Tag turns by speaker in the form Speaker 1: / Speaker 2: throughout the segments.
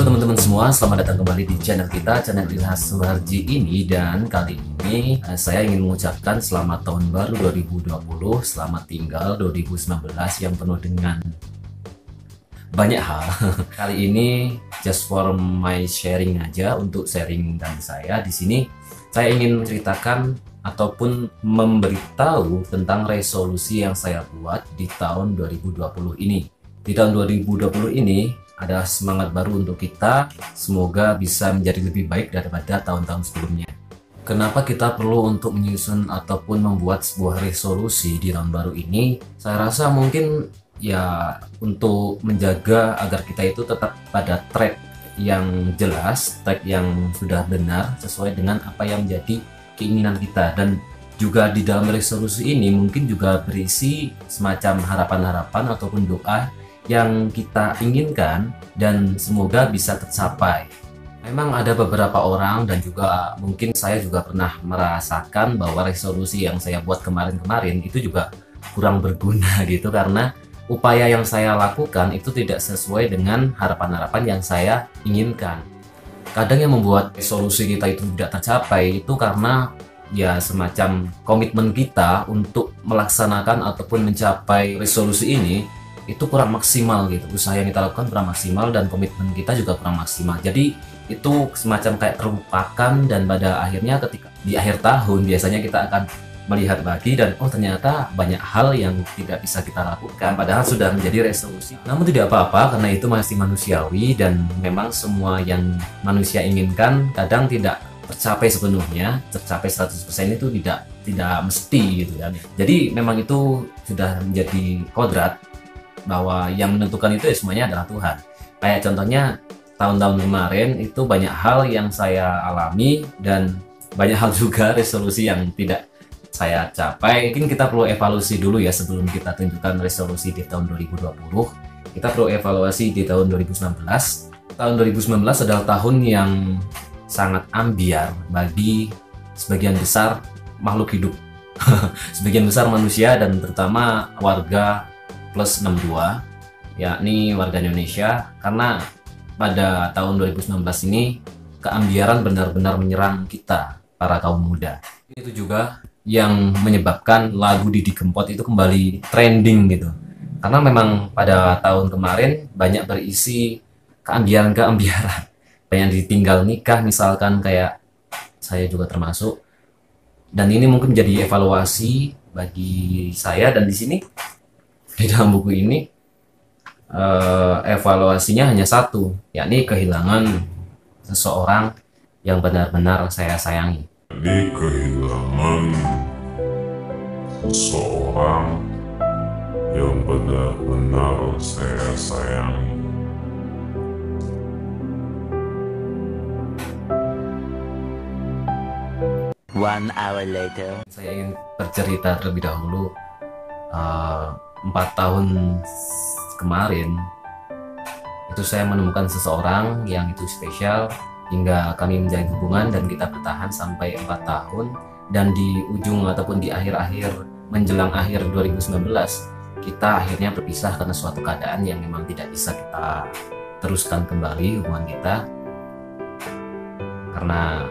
Speaker 1: Halo teman-teman semua, selamat datang kembali di channel kita, channel Ilhas Suharji ini dan kali ini eh, saya ingin mengucapkan selamat tahun baru 2020, selamat tinggal 2019 yang penuh dengan banyak hal. Kali ini just for my sharing aja untuk sharing dan saya di sini saya ingin menceritakan ataupun memberitahu tentang resolusi yang saya buat di tahun 2020 ini. Di tahun 2020 ini ada semangat baru untuk kita. Semoga bisa menjadi lebih baik daripada tahun-tahun sebelumnya. Kenapa kita perlu untuk menyusun ataupun membuat sebuah resolusi di tahun baru ini? Saya rasa mungkin ya untuk menjaga agar kita itu tetap pada track yang jelas, track yang sudah benar sesuai dengan apa yang menjadi keinginan kita dan juga di dalam resolusi ini mungkin juga berisi semacam harapan-harapan ataupun doa yang kita inginkan dan semoga bisa tercapai. Memang ada beberapa orang dan juga mungkin saya juga pernah merasakan bahwa resolusi yang saya buat kemarin-kemarin itu juga kurang berguna gitu karena upaya yang saya lakukan itu tidak sesuai dengan harapan-harapan yang saya inginkan. Kadang yang membuat resolusi kita itu tidak tercapai itu karena ya semacam komitmen kita untuk melaksanakan ataupun mencapai resolusi ini itu kurang maksimal gitu. Usaha yang kita lakukan kurang maksimal dan komitmen kita juga kurang maksimal. Jadi itu semacam kayak terlupakan dan pada akhirnya ketika di akhir tahun biasanya kita akan melihat lagi dan oh ternyata banyak hal yang tidak bisa kita lakukan padahal sudah menjadi resolusi. Namun tidak apa-apa karena itu masih manusiawi dan memang semua yang manusia inginkan kadang tidak tercapai sepenuhnya. Tercapai 100% itu tidak tidak mesti gitu kan. Jadi memang itu sudah menjadi kodrat bahwa yang menentukan itu ya semuanya adalah Tuhan. Kayak contohnya tahun-tahun kemarin itu banyak hal yang saya alami dan banyak hal juga resolusi yang tidak saya capai. Mungkin kita perlu evaluasi dulu ya sebelum kita tunjukkan resolusi di tahun 2020. Kita perlu evaluasi di tahun 2019. Tahun 2019 adalah tahun yang sangat ambiar bagi sebagian besar makhluk hidup. sebagian besar manusia dan terutama warga plus 62 yakni warga Indonesia. Karena pada tahun 2019 ini keambiaran benar-benar menyerang kita para kaum muda. Itu juga yang menyebabkan lagu Didi Kempot itu kembali trending gitu. Karena memang pada tahun kemarin banyak berisi keambiaran-keambiaran. Banyak ditinggal nikah misalkan kayak saya juga termasuk. Dan ini mungkin menjadi evaluasi bagi saya dan di sini di dalam buku ini uh, evaluasinya hanya satu, yakni kehilangan seseorang yang benar-benar saya sayangi.
Speaker 2: Ini kehilangan seseorang yang benar-benar saya sayangi.
Speaker 3: One hour later.
Speaker 1: Saya ingin bercerita terlebih dahulu. Uh, empat tahun kemarin itu saya menemukan seseorang yang itu spesial hingga kami menjalin hubungan dan kita bertahan sampai empat tahun. Dan di ujung ataupun di akhir-akhir menjelang akhir 2019 kita akhirnya berpisah karena suatu keadaan yang memang tidak bisa kita teruskan kembali hubungan kita. Karena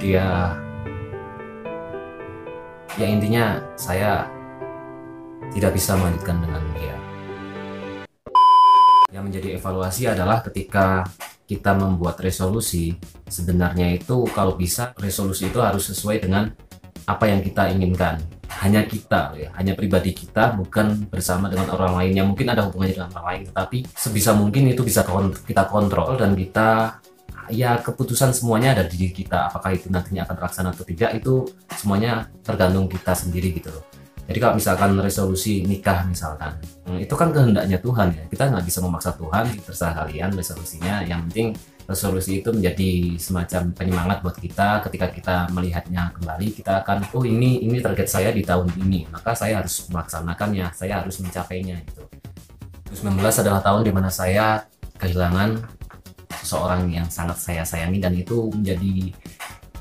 Speaker 1: dia ya intinya saya tidak bisa melanjutkan dengan dia. Yang menjadi evaluasi adalah ketika kita membuat resolusi, sebenarnya itu kalau bisa resolusi itu harus sesuai dengan apa yang kita inginkan. Hanya kita, ya, hanya pribadi kita, bukan bersama dengan orang lain yang mungkin ada hubungannya dengan orang lain, tetapi sebisa mungkin itu bisa kita kontrol dan kita ya keputusan semuanya ada di diri kita apakah itu nantinya akan terlaksana atau tidak itu semuanya tergantung kita sendiri gitu loh jadi kalau misalkan resolusi nikah misalkan, hmm, itu kan kehendaknya Tuhan ya. Kita nggak bisa memaksa Tuhan, terserah kalian resolusinya. Yang penting resolusi itu menjadi semacam penyemangat buat kita ketika kita melihatnya kembali kita akan oh ini ini target saya di tahun ini maka saya harus melaksanakannya saya harus mencapainya gitu 2019 adalah tahun di mana saya kehilangan seseorang yang sangat saya sayangi dan itu menjadi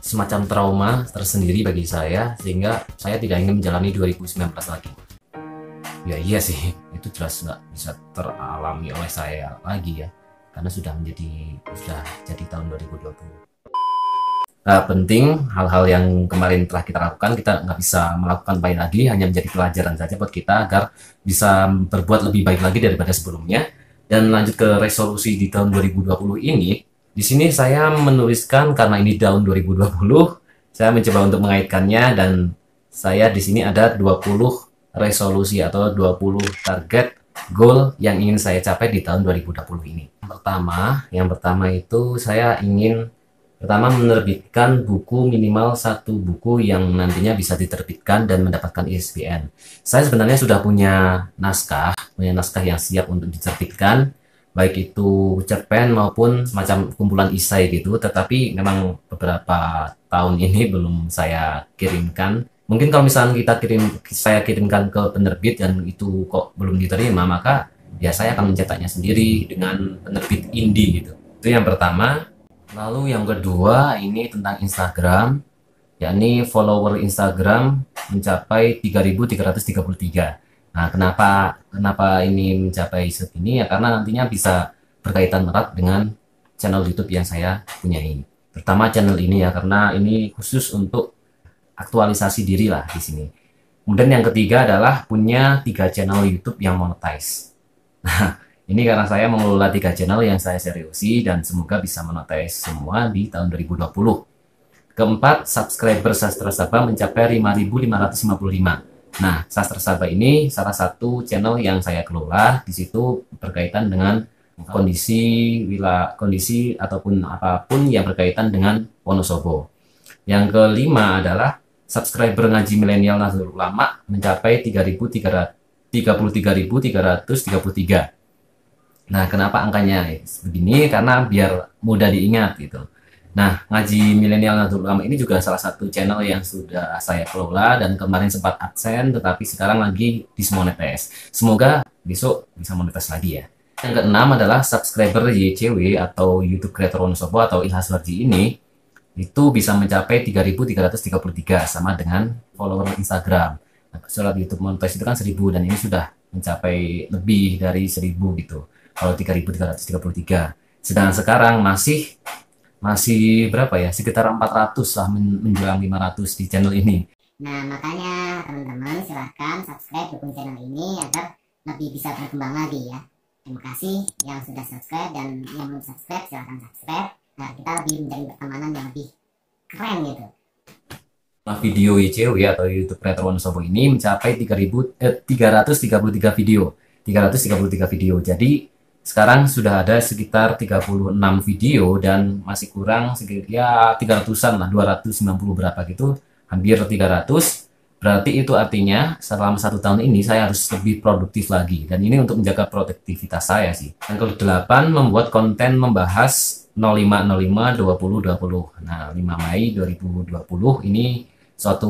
Speaker 1: semacam trauma tersendiri bagi saya sehingga saya tidak ingin menjalani 2019 lagi. Ya iya sih. Itu jelas nggak bisa teralami oleh saya lagi ya. Karena sudah menjadi sudah jadi tahun 2020 Nah, penting hal-hal yang kemarin telah kita lakukan kita nggak bisa melakukan baik lagi. Hanya menjadi pelajaran saja buat kita agar bisa berbuat lebih baik lagi daripada sebelumnya. Dan lanjut ke resolusi di tahun 2020 ini di sini saya menuliskan karena ini tahun 2020 saya mencoba untuk mengaitkannya dan saya di sini ada 20 resolusi atau 20 target goal yang ingin saya capai di tahun 2020 ini. Pertama, yang pertama itu saya ingin Pertama, menerbitkan buku minimal satu buku yang nantinya bisa diterbitkan dan mendapatkan ISBN. Saya sebenarnya sudah punya naskah, punya naskah yang siap untuk diterbitkan, baik itu cerpen maupun semacam kumpulan isai gitu, tetapi memang beberapa tahun ini belum saya kirimkan. Mungkin kalau misalnya kita kirim, saya kirimkan ke penerbit dan itu kok belum diterima, maka ya saya akan mencetaknya sendiri dengan penerbit indie gitu. Itu yang pertama. Lalu yang kedua ini tentang Instagram, yakni follower Instagram mencapai 3.333. Nah, kenapa kenapa ini mencapai segini ya karena nantinya bisa berkaitan erat dengan channel YouTube yang saya punyai. Pertama channel ini ya karena ini khusus untuk aktualisasi diri lah di sini. Kemudian yang ketiga adalah punya tiga channel YouTube yang monetize. Nah, ini karena saya mengelola tiga channel yang saya seriusi dan semoga bisa monetize semua di tahun 2020. Keempat, subscriber Sastra Sabah mencapai 5.555. Nah, Sastra Sabah ini salah satu channel yang saya kelola. Di situ berkaitan dengan kondisi wilayah kondisi ataupun apa pun yang berkaitan dengan Wonosobo. Yang kelima adalah subscriber ngaji milenial Nahdlatul Ulama mencapai 33.333. Nah, kenapa angkanya begini? Karena biar mudah diingat gitu. Nah, ngaji milenial Nahdlatul Ulama ini juga salah satu channel yang sudah saya kelola dan kemarin sempat absen, tetapi sekarang lagi dismonetis. Semoga besok bisa monetis lagi ya. Yang keenam adalah subscriber YCW atau YouTube Creator Wonosobo atau Ilhas Warji ini itu bisa mencapai 3.333 sama dengan follower Instagram. Nah, surat YouTube monetis itu kan 1000 dan ini sudah mencapai lebih dari 1000 gitu kalau 3333 sedangkan sekarang masih masih berapa ya sekitar 400 lah menjelang 500 di channel ini
Speaker 4: nah makanya teman-teman silahkan subscribe dukung channel ini agar lebih bisa berkembang lagi ya terima kasih yang sudah subscribe dan yang belum subscribe silahkan subscribe nah kita lebih menjadi pertemanan yang lebih keren gitu
Speaker 1: Nah, video ICW atau YouTube Creator Wonosobo ini mencapai 3000 eh, 333 video. 333 video. Jadi sekarang sudah ada sekitar 36 video dan masih kurang ya 300-an lah 290 berapa gitu hampir 300 berarti itu artinya selama satu tahun ini saya harus lebih produktif lagi. Dan ini untuk menjaga produktivitas saya sih. Yang ke-8 membuat konten membahas 0505 2020 nah 5 Mei 2020 ini suatu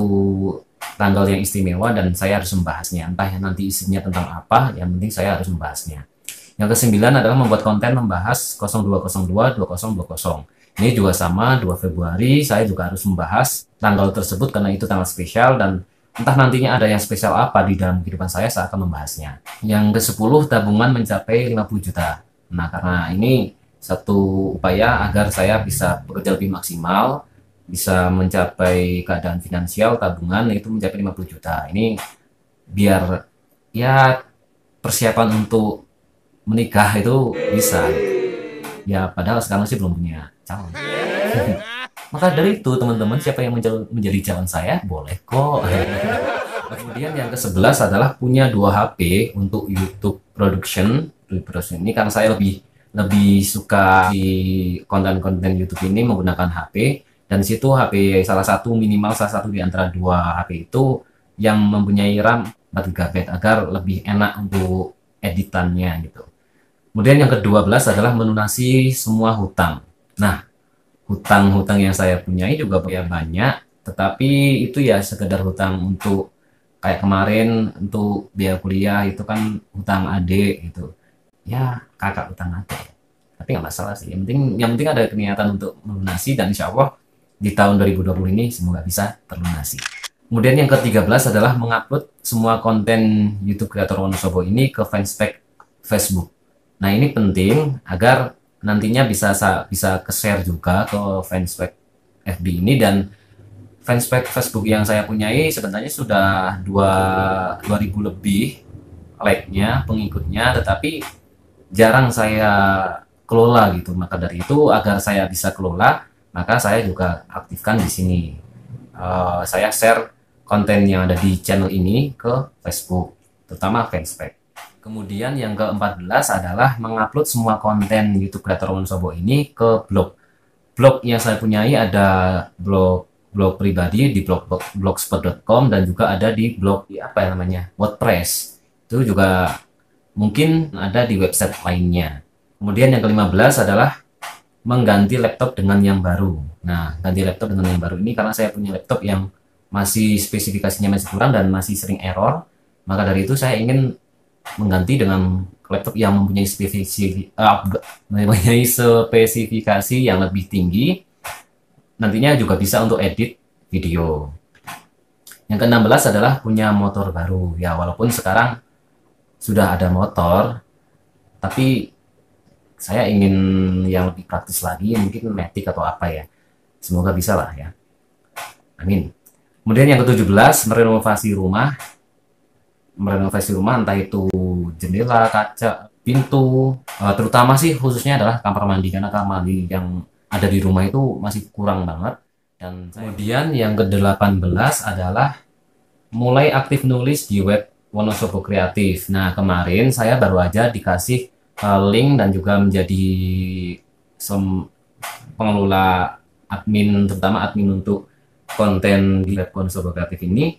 Speaker 1: tanggal yang istimewa dan saya harus membahasnya. Entah nanti isinya tentang apa yang penting saya harus membahasnya yang kesembilan adalah membuat konten membahas 0202 2020. Ini juga sama 2 Februari saya juga harus membahas tanggal tersebut karena itu tanggal spesial dan entah nantinya ada yang spesial apa di dalam kehidupan saya saat akan membahasnya. Yang ke-10 tabungan mencapai 50 juta. Nah, karena ini satu upaya agar saya bisa bekerja lebih maksimal, bisa mencapai keadaan finansial tabungan itu mencapai 50 juta. Ini biar ya persiapan untuk menikah itu bisa. Ya padahal sekarang sih belum punya calon. Maka dari itu teman-teman siapa yang menjadi calon saya? Boleh kok. Kemudian yang ke-11 adalah punya dua HP untuk YouTube production production ini. Karena saya lebih lebih suka di konten-konten YouTube ini menggunakan HP dan situ HP salah satu minimal salah satu di antara dua HP itu yang mempunyai RAM 4 GB agar lebih enak untuk editannya gitu. Kemudian yang ke-12 adalah melunasi semua hutang. Nah, hutang-hutang yang saya punyai juga ya banyak, tetapi itu ya sekedar hutang untuk kayak kemarin untuk biaya kuliah itu kan hutang adik gitu. Ya, kakak hutang adik. Tapi nggak masalah sih. Yang penting yang penting ada niatan untuk melunasi dan insya Allah di tahun 2020 ini semoga bisa terlunasi. Kemudian yang ke-13 adalah mengupload semua konten YouTube Kreator Wonosobo ini ke fanspage Facebook. Nah ini penting agar nantinya bisa sa- bisa ke share juga ke fanspage FB ini. Dan fanspage Facebook yang saya punyai sebenarnya sudah dua 2000 lebih like-nya pengikutnya. Tetapi jarang saya kelola gitu. Maka dari itu agar saya bisa kelola maka saya juga aktifkan di sini. Eh, saya share konten yang ada di channel ini ke Facebook terutama fanspage kemudian yang ke-14 adalah mengupload semua konten YouTube Creator Wonosobo ini ke blog. Blog yang saya punyai ada blog blog pribadi di blog blogspot.com dan juga ada di blog di apa yang namanya WordPress. Itu juga mungkin ada di website lainnya. Kemudian yang ke-15 adalah mengganti laptop dengan yang baru. Nah ganti laptop dengan yang baru ini karena saya punya laptop yang masih spesifikasinya masih kurang dan masih sering error maka dari itu saya ingin mengganti dengan laptop yang mempunyai spesifikasi ah, mempunyai spesifikasi yang lebih tinggi. Nantinya juga bisa untuk edit video. Yang ke-16 adalah punya motor baru. Ya walaupun sekarang sudah ada motor tapi saya ingin yang lebih praktis lagi mungkin Matic atau apa ya. Semoga bisa lah ya. Amin. Kemudian yang ke-17 merenovasi rumah merenovasi rumah entah itu jendela, kaca, pintu, eh, terutama sih khususnya adalah kamar mandi karena kamar mandi yang ada di rumah itu masih kurang banget. Dan kemudian yang ke-18 adalah mulai aktif nulis di web Wonosobo Kreatif. Nah, kemarin saya baru aja dikasih eh, link dan juga menjadi sem- pengelola admin terutama admin untuk konten di web Wonosobo Kreatif ini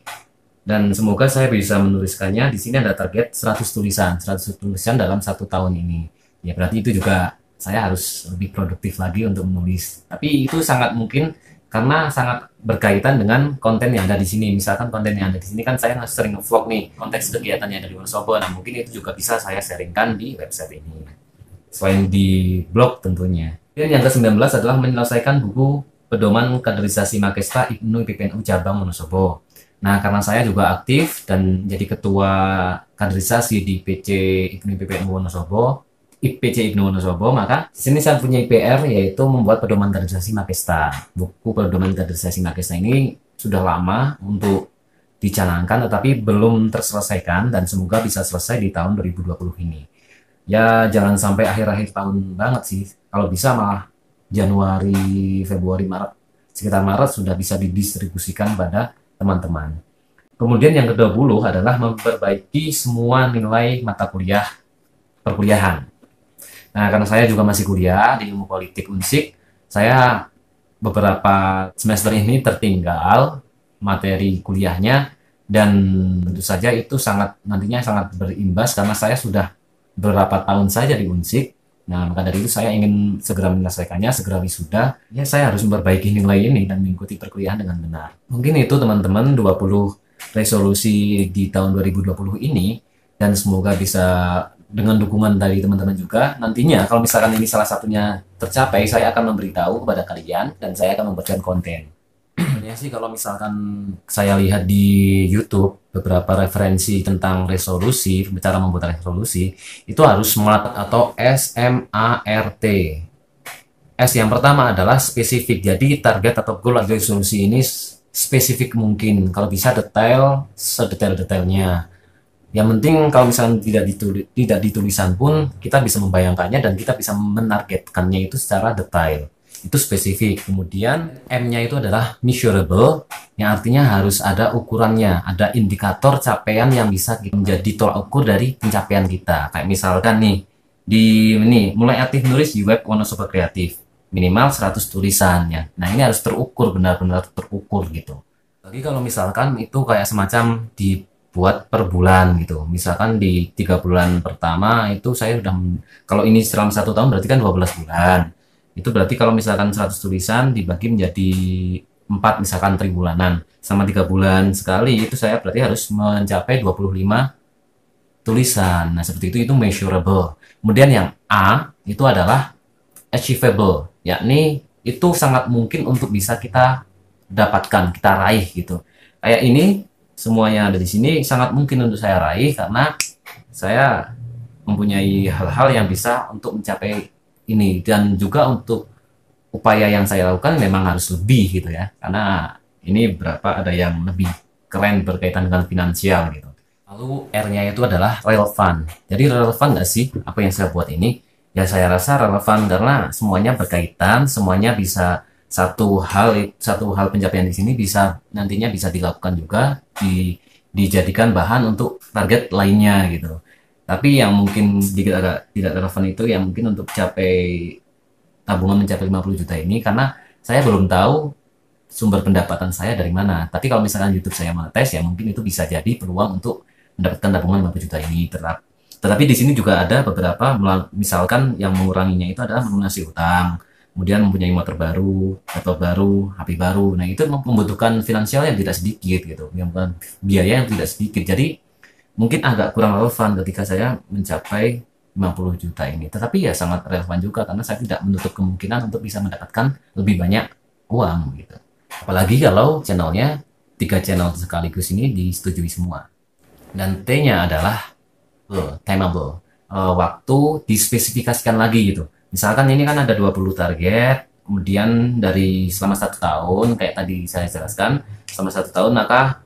Speaker 1: dan semoga saya bisa menuliskannya. Di sini ada target 100 tulisan 100 tulisan dalam satu tahun ini. Ya berarti itu juga saya harus lebih produktif lagi untuk menulis. Tapi itu sangat mungkin karena sangat berkaitan dengan konten yang ada di sini. Misalkan konten yang ada di sini kan saya sering vlog nih konteks kegiatannya dari Wonosobo nah mungkin itu juga bisa saya sharingkan di website ini. Selain di blog tentunya. Dan yang ke-19 adalah menyelesaikan buku pedoman kaderisasi Makesta Ibnu PPNU Cabang Wonosobo Nah, karena saya juga aktif dan jadi ketua kaderisasi di PC IPNU PPNU Wonosobo, IPC IPNU Wonosobo, maka di sini saya punya IPR yaitu membuat pedoman kaderisasi Makesta. Buku pedoman kaderisasi Makesta ini sudah lama untuk dicanangkan tetapi belum terselesaikan dan semoga bisa selesai di tahun 2020 ini. Ya, jangan sampai akhir-akhir tahun banget sih. Kalau bisa malah Januari, Februari, Maret, sekitar Maret sudah bisa didistribusikan pada teman-teman. Kemudian yang ke-20 adalah memperbaiki semua nilai mata kuliah perkuliahan. Nah, karena saya juga masih kuliah di ilmu politik Unsik, saya beberapa semester ini tertinggal materi kuliahnya dan tentu saja itu sangat nantinya sangat berimbas karena saya sudah beberapa tahun saja di Unsik Nah, maka dari itu saya ingin segera menyelesaikannya, segera wisuda. Ya, saya harus memperbaiki nilai ini dan mengikuti perkuliahan dengan benar. Mungkin itu teman-teman 20 resolusi di tahun 2020 ini dan semoga bisa dengan dukungan dari teman-teman juga nantinya kalau misalkan ini salah satunya tercapai saya akan memberitahu kepada kalian dan saya akan membuatkan konten sebenarnya sih kalau misalkan saya lihat di YouTube beberapa referensi tentang resolusi, bicara membuat resolusi, itu harus SMART atau S M A R T. S yang pertama adalah spesifik. Jadi target atau goal atau resolusi ini spesifik mungkin. Kalau bisa detail, sedetail-detailnya. Yang penting kalau misalkan tidak ditulis, tidak ditulisan pun kita bisa membayangkannya dan kita bisa menargetkannya itu secara detail itu spesifik. Kemudian M-nya itu adalah measurable, yang artinya harus ada ukurannya, ada indikator capaian yang bisa menjadi tolak ukur dari pencapaian kita. Kayak misalkan nih, di ini mulai aktif nulis di web Wonosobo Kreatif, minimal 100 tulisannya. Nah ini harus terukur, benar-benar terukur gitu. Lagi kalau misalkan itu kayak semacam dibuat per bulan gitu. Misalkan di tiga bulan pertama itu saya sudah, kalau ini selama satu tahun berarti kan 12 bulan itu berarti kalau misalkan 100 tulisan dibagi menjadi 4 misalkan tribulanan. Sama tiga bulan sekali itu saya berarti harus mencapai 25 tulisan. Nah seperti itu itu measurable. Kemudian yang A itu adalah achievable. Yakni itu sangat mungkin untuk bisa kita dapatkan kita raih gitu. Kayak ini semuanya ada di sini sangat mungkin untuk saya raih karena saya mempunyai hal-hal yang bisa untuk mencapai ini. Dan juga untuk upaya yang saya lakukan memang harus lebih gitu ya. Karena ini berapa ada yang lebih keren berkaitan dengan finansial gitu. Lalu R-nya itu adalah relevan. Jadi relevan nggak sih apa yang saya buat ini? Ya saya rasa relevan karena semuanya berkaitan semuanya bisa satu hal satu hal pencapaian di sini bisa nantinya bisa dilakukan juga di dijadikan bahan untuk target lainnya gitu tapi yang mungkin tidak agak tidak relevan itu yang mungkin untuk capai tabungan mencapai 50 juta ini karena saya belum tahu sumber pendapatan saya dari mana tapi kalau misalkan YouTube saya mau tes ya mungkin itu bisa jadi peluang untuk mendapatkan tabungan 50 juta ini tetap tetapi di sini juga ada beberapa misalkan yang menguranginya itu adalah melunasi utang kemudian mempunyai motor baru, laptop baru, HP baru. Nah, itu membutuhkan finansial yang tidak sedikit gitu, yang biaya yang tidak sedikit. Jadi mungkin agak kurang relevan ketika saya mencapai 50 juta ini. Tetapi ya sangat relevan juga karena saya tidak menutup kemungkinan untuk bisa mendapatkan lebih banyak uang gitu. Apalagi kalau channelnya tiga channel sekaligus ini disetujui semua. Dan T-nya adalah uh, timeable. Uh, waktu dispesifikasikan lagi gitu misalkan ini kan ada 20 target kemudian dari selama satu tahun kayak tadi saya jelaskan selama satu tahun maka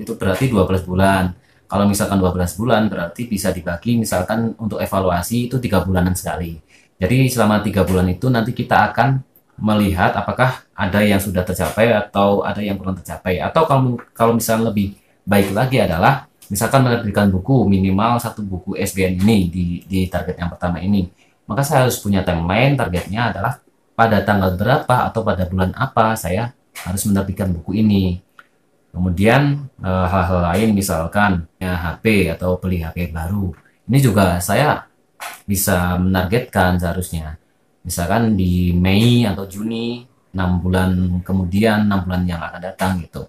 Speaker 1: itu berarti 12 bulan kalau misalkan 12 bulan berarti bisa dibagi misalkan untuk evaluasi itu tiga bulanan sekali. Jadi selama tiga bulan itu nanti kita akan melihat apakah ada yang sudah tercapai atau ada yang kurang tercapai. Atau kalau kalau misalnya lebih baik lagi adalah misalkan menerbitkan buku minimal satu buku SBN ini di, di target yang pertama ini. Maka saya harus punya timeline targetnya adalah pada tanggal berapa atau pada bulan apa saya harus menerbitkan buku ini kemudian eh, hal-hal lain misalkan ya, HP atau beli HP baru. Ini juga saya bisa menargetkan seharusnya. Misalkan di Mei atau Juni 6 bulan kemudian 6 bulan yang akan datang gitu.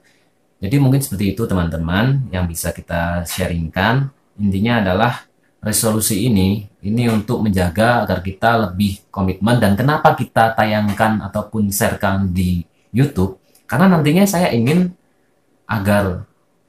Speaker 1: Jadi mungkin seperti itu teman-teman yang bisa kita sharingkan. Intinya adalah resolusi ini ini untuk menjaga agar kita lebih komitmen dan kenapa kita tayangkan ataupun sharekan di YouTube? Karena nantinya saya ingin agar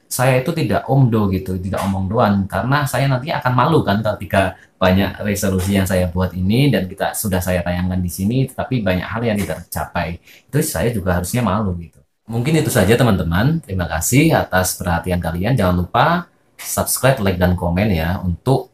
Speaker 1: saya itu tidak omdo gitu, tidak omong doang karena saya nanti akan malu kan ketika banyak resolusi yang saya buat ini dan kita sudah saya tayangkan di sini tetapi banyak hal yang tidak tercapai. Itu saya juga harusnya malu gitu. Mungkin itu saja teman-teman. Terima kasih atas perhatian kalian. Jangan lupa subscribe, like dan komen ya untuk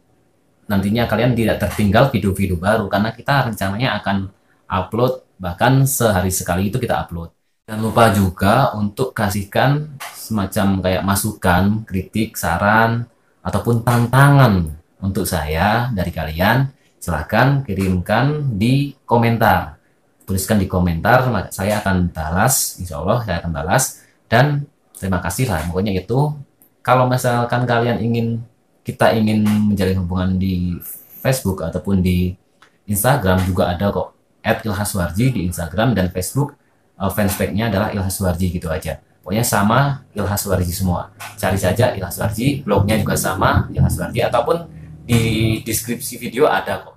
Speaker 1: nantinya kalian tidak tertinggal video-video baru karena kita rencananya akan upload bahkan sehari sekali itu kita upload. Jangan lupa juga untuk kasihkan semacam kayak masukan, kritik, saran, ataupun tantangan untuk saya dari kalian. Silahkan kirimkan di komentar. Tuliskan di komentar, saya akan balas, insya Allah saya akan balas. Dan terima kasih lah, pokoknya itu. Kalau misalkan kalian ingin kita ingin menjalin hubungan di Facebook ataupun di Instagram juga ada kok at Ilhaswarji di Instagram dan Facebook uh, fanspage-nya adalah Ilhaswarji gitu aja. Pokoknya sama Ilhaswarji semua. Cari saja Ilhaswarji blognya juga sama Ilhaswarji ataupun di deskripsi video ada kok.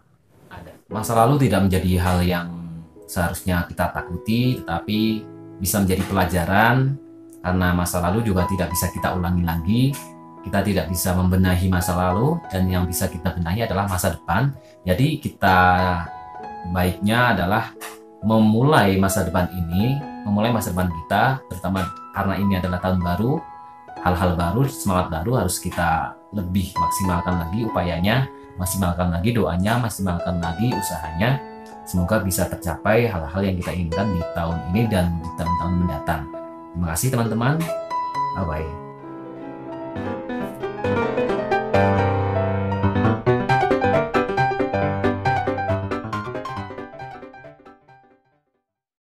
Speaker 1: Ada. Masa lalu tidak menjadi hal yang seharusnya kita takuti tetapi bisa menjadi pelajaran karena masa lalu juga tidak bisa kita ulangi lagi kita tidak bisa membenahi masa lalu dan yang bisa kita benahi adalah masa depan. Jadi kita baiknya adalah memulai masa depan ini, memulai masa depan kita, terutama karena ini adalah tahun baru, hal-hal baru, semangat baru harus kita lebih maksimalkan lagi upayanya, maksimalkan lagi doanya, maksimalkan lagi usahanya. Semoga bisa tercapai hal-hal yang kita inginkan di tahun ini dan di tahun-tahun mendatang. Terima kasih teman-teman. Bye-bye.